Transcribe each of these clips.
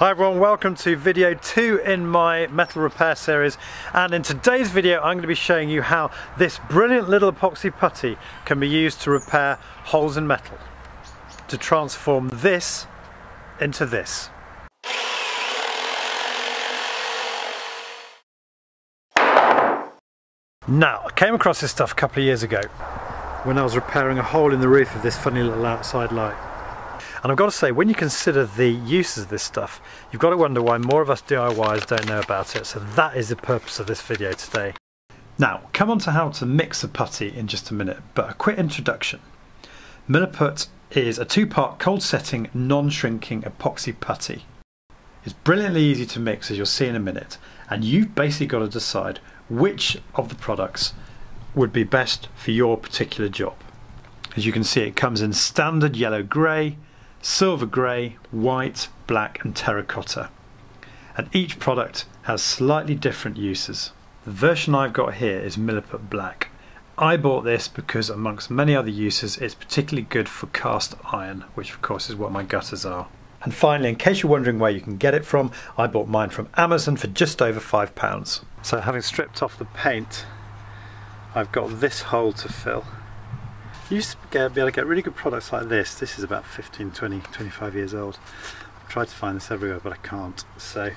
Hi everyone, welcome to video two in my metal repair series and in today's video I'm going to be showing you how this brilliant little epoxy putty can be used to repair holes in metal to transform this into this. Now, I came across this stuff a couple of years ago when I was repairing a hole in the roof of this funny little outside light. And I've got to say, when you consider the uses of this stuff, you've got to wonder why more of us DIYers don't know about it. So that is the purpose of this video today. Now, come on to how to mix a putty in just a minute, but a quick introduction. Milliput is a two-part cold setting, non-shrinking epoxy putty. It's brilliantly easy to mix as you'll see in a minute, and you've basically got to decide which of the products would be best for your particular job. As you can see, it comes in standard yellow grey, silver grey, white, black and terracotta. And each product has slightly different uses. The version I've got here is Milliput Black. I bought this because amongst many other uses it's particularly good for cast iron, which of course is what my gutters are. And finally, in case you're wondering where you can get it from, I bought mine from Amazon for just over £5. So having stripped off the paint, I've got this hole to fill. You used to be able to get really good products like this. This is about 15, 20, 25 years old. I've tried to find this everywhere, but I can't. So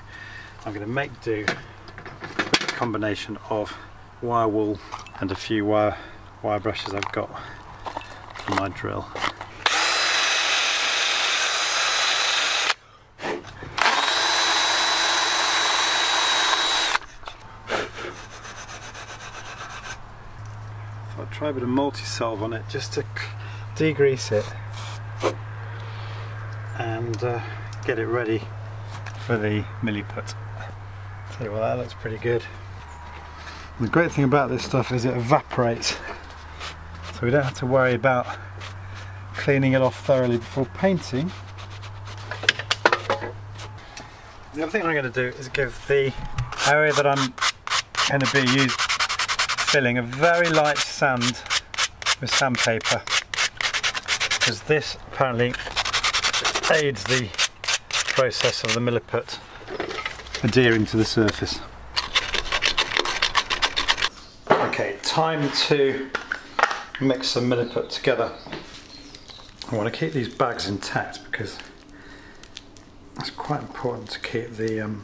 I'm going to make do with a combination of wire wool and a few wire, wire brushes I've got for my drill. Try a bit of multi-solve on it just to degrease it and uh, get it ready for the milliput. Tell you what, that looks pretty good. The great thing about this stuff is it evaporates so we don't have to worry about cleaning it off thoroughly before painting. The other thing I'm going to do is give the area that I'm going to be used filling a very light sand with sandpaper because this apparently aids the process of the milliput adhering to the surface. Okay, time to mix some milliput together. I want to keep these bags intact because it's quite important to keep the um,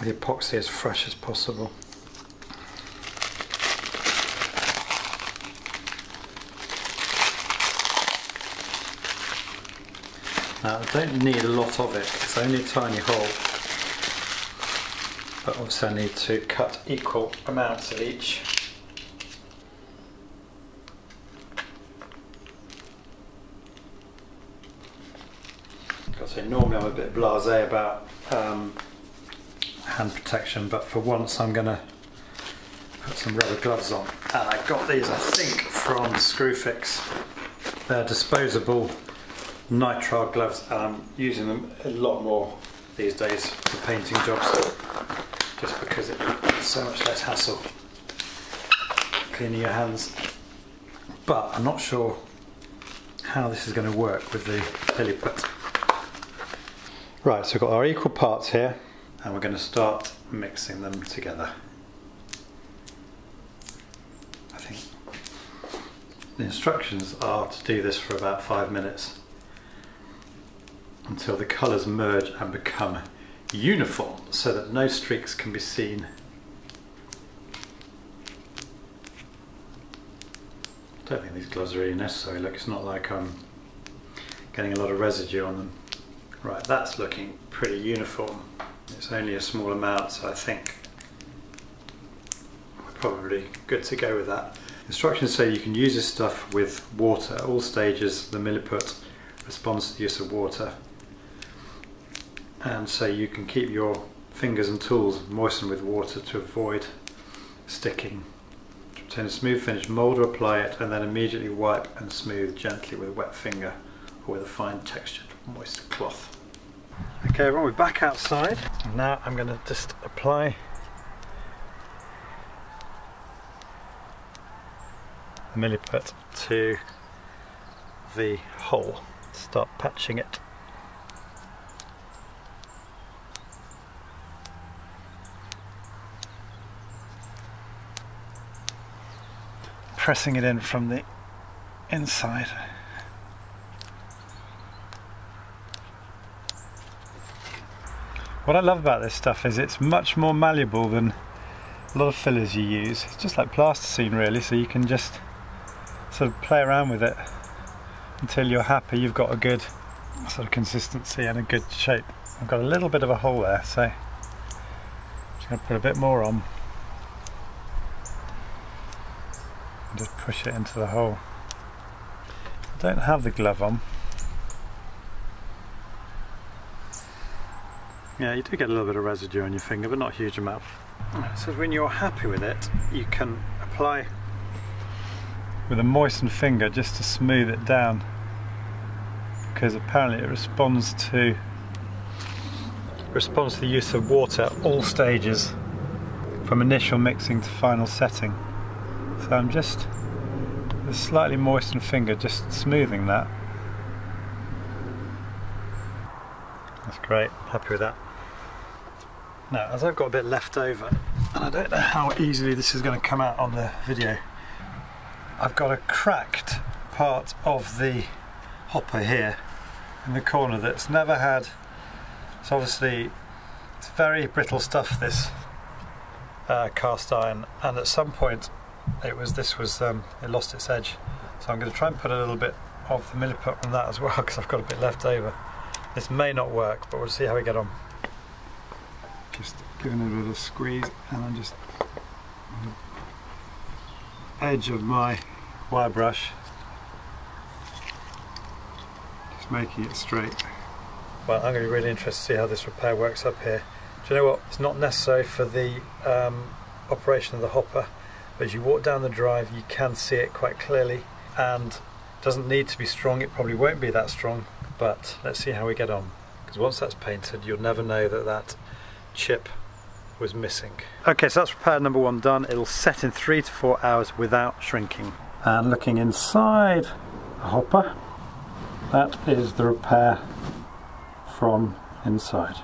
the epoxy as fresh as possible. Now I don't need a lot of it, it's only a tiny hole. But obviously I need to cut equal amounts of each. Say normally I'm a bit blasé about um, hand protection, but for once I'm to put some rubber gloves on. And I got these, I think, from Screwfix. They're disposable nitrile gloves, and I'm using them a lot more these days for painting jobs, just because it's so much less hassle cleaning your hands. But I'm not sure how this is going to work with the milliput. Right, so we've got our equal parts here and we're going to start mixing them together. I think the instructions are to do this for about five minutes until the colours merge and become uniform so that no streaks can be seen. I don't think these gloves are really necessary, look it's not like I'm getting a lot of residue on them. Right, that's looking pretty uniform. It's only a small amount, so I think we're probably good to go with that. Instructions say you can use this stuff with water at all stages. The milliput responds to the use of water. And so you can keep your fingers and tools moistened with water to avoid sticking. To obtain a smooth finish, mould or apply it and then immediately wipe and smooth gently with a wet finger or with a fine textured moist cloth. Okay everyone, we're back outside. Now I'm going to just apply the milliput to the hole, start patching it. Pressing it in from the inside. What I love about this stuff is it's much more malleable than a lot of fillers you use. It's just like plasticine really, so you can just sort of play around with it until you're happy you've got a good sort of consistency and a good shape. I've got a little bit of a hole there, so I'm just going to put a bit more on and just push it into the hole. I don't have the glove on Yeah, you do get a little bit of residue on your finger, but not a huge amount. So when you're happy with it, you can apply with a moistened finger just to smooth it down because apparently it responds to responds to the use of water at all stages from initial mixing to final setting. So I'm just with a slightly moistened finger just smoothing that. That's great, happy with that. Now, as I've got a bit left over, and I don't know how easily this is going to come out on the video, I've got a cracked part of the hopper here in the corner that's never had, so obviously it's very brittle stuff this uh, cast iron and at some point it was this was um, it lost its edge so I'm going to try and put a little bit of the milliput on that as well because I've got a bit left over. This may not work but we'll see how we get on just giving it a a squeeze and I'm just edge of my wire brush. Just making it straight. Well I'm going to be really interested to see how this repair works up here. Do you know what? It's not necessary for the um, operation of the hopper but as you walk down the drive you can see it quite clearly and doesn't need to be strong. It probably won't be that strong but let's see how we get on. Because once that's painted you'll never know that that chip was missing. Okay, so that's repair number one done. It'll set in three to four hours without shrinking. And looking inside the hopper, that is the repair from inside.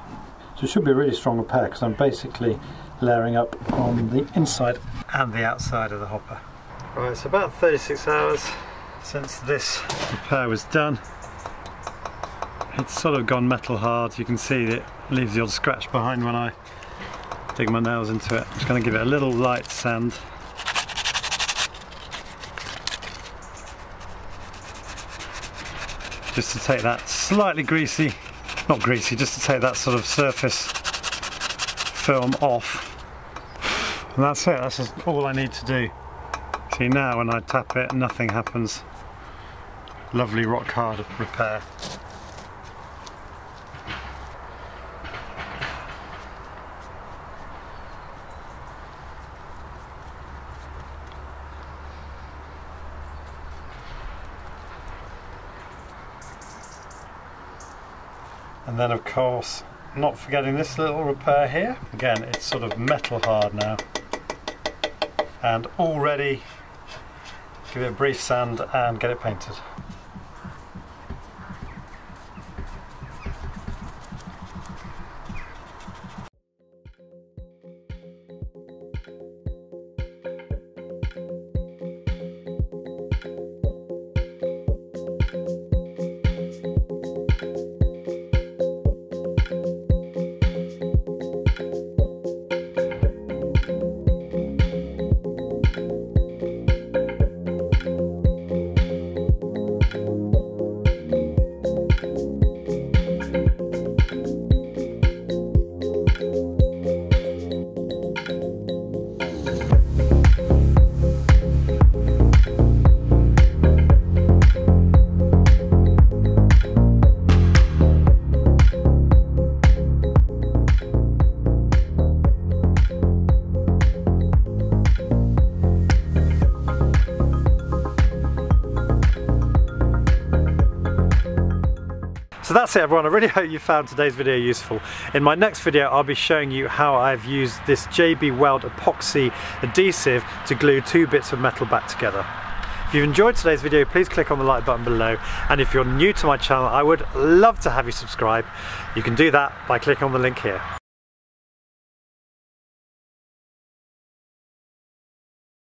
So it should be a really strong repair because I'm basically layering up on the inside and the outside of the hopper. Right, it's about 36 hours since this repair was done. It's sort of gone metal hard. You can see it leaves the odd scratch behind when I dig my nails into it. I'm just going to give it a little light sand. Just to take that slightly greasy, not greasy, just to take that sort of surface film off. And that's it, that's all I need to do. See now when I tap it, nothing happens. Lovely rock hard repair. And then of course, not forgetting this little repair here. Again, it's sort of metal hard now. And already give it a brief sand and get it painted. That's it everyone, I really hope you found today's video useful. In my next video I'll be showing you how I've used this JB Weld epoxy adhesive to glue two bits of metal back together. If you've enjoyed today's video, please click on the like button below. And if you're new to my channel, I would love to have you subscribe. You can do that by clicking on the link here.